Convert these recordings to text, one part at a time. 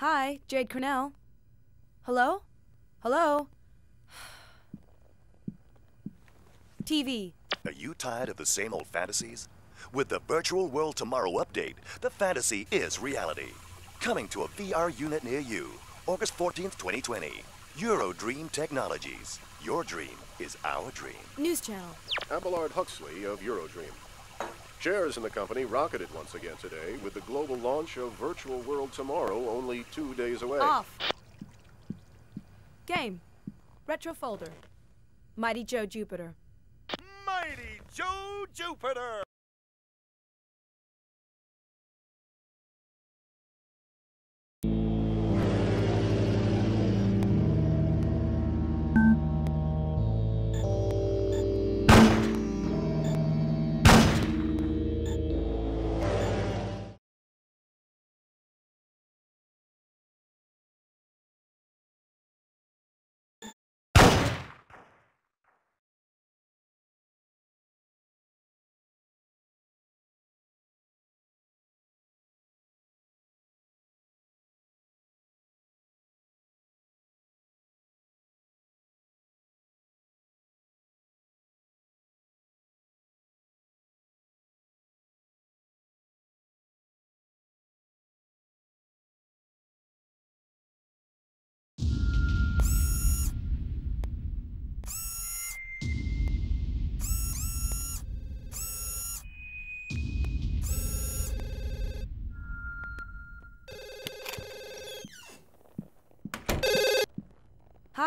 Hi, Jade Cornell. Hello? Hello? TV. Are you tired of the same old fantasies? With the Virtual World Tomorrow update, the fantasy is reality. Coming to a VR unit near you, August 14th, 2020. Eurodream Technologies. Your dream is our dream. News Channel. Abelard Huxley of Eurodream. Shares in the company rocketed once again today with the global launch of Virtual World Tomorrow only two days away. Off. Game. Retro folder. Mighty Joe Jupiter. Mighty Joe Jupiter!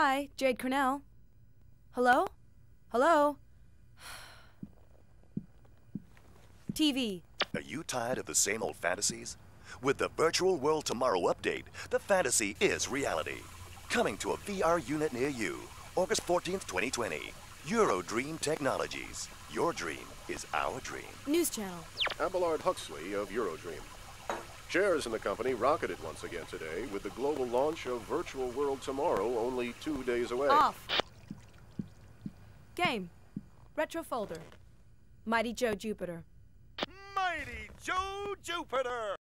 Hi, Jade Cornell. Hello? Hello? TV. Are you tired of the same old fantasies? With the Virtual World Tomorrow update, the fantasy is reality. Coming to a VR unit near you, August 14th, 2020. Eurodream Technologies. Your dream is our dream. News Channel. Abelard Huxley of Eurodream. Shares in the company rocketed once again today with the global launch of Virtual World Tomorrow only two days away. Off. Game. Retro folder. Mighty Joe Jupiter. Mighty Joe Jupiter!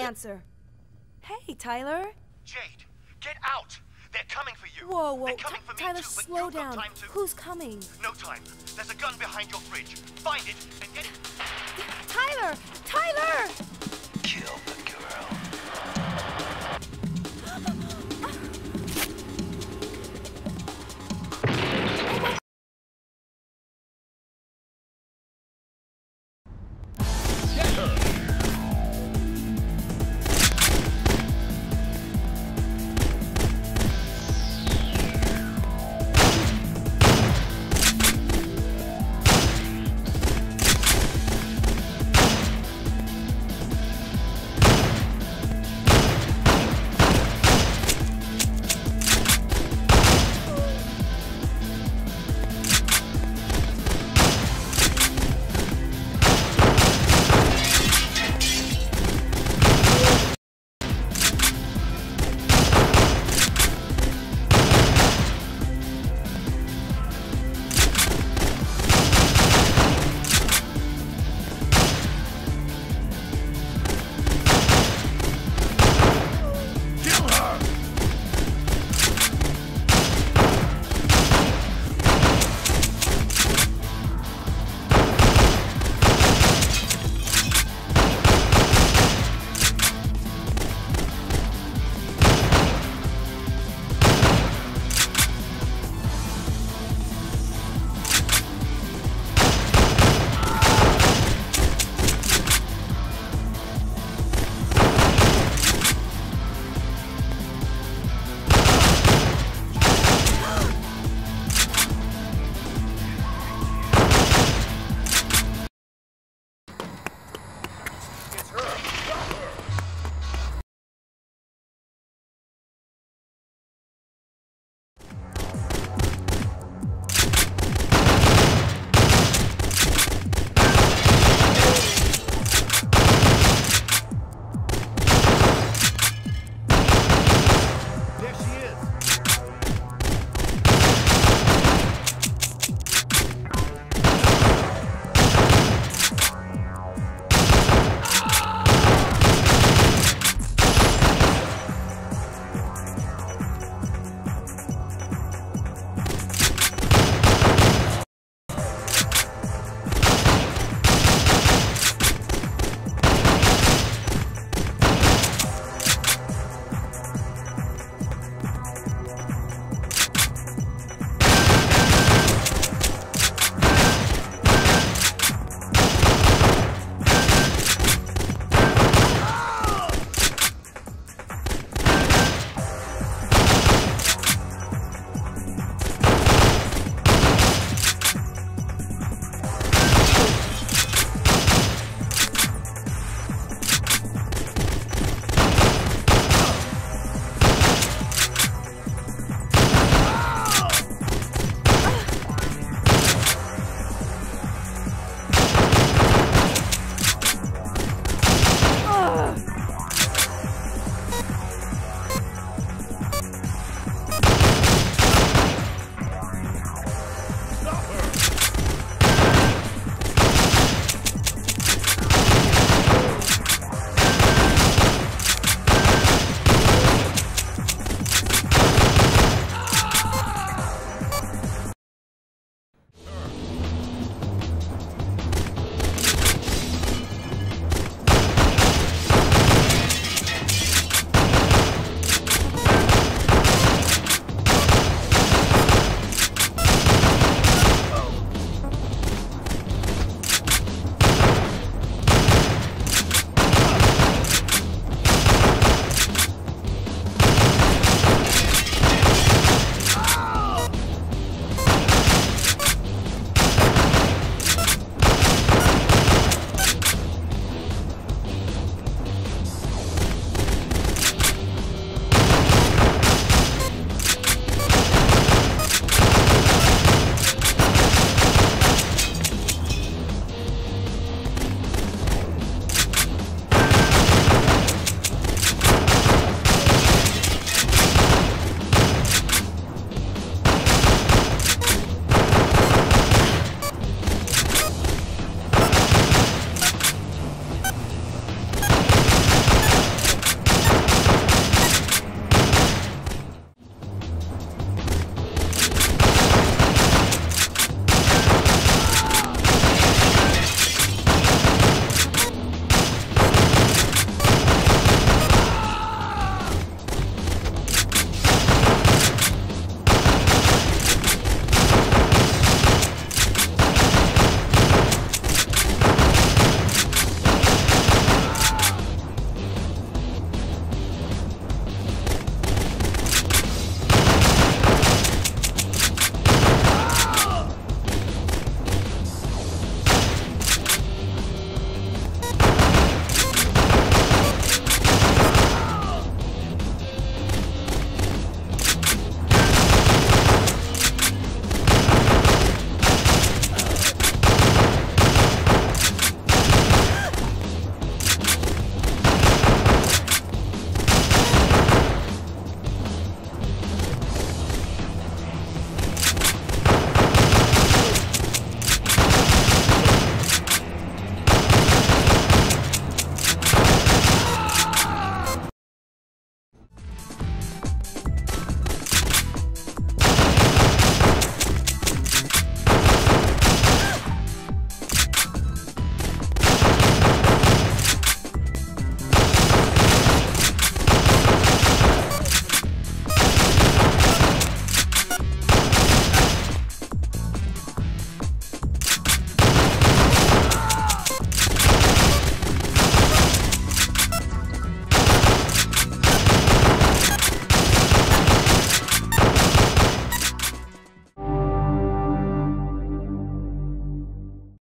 Answer. Hey, Tyler. Jade, get out! They're coming for you. Whoa, whoa. They're coming Ty- for me Tyler, too, slow you've down. time to. Who's coming? No time. There's a gun behind your fridge. Find it and get it. Tyler! Tyler! Kill the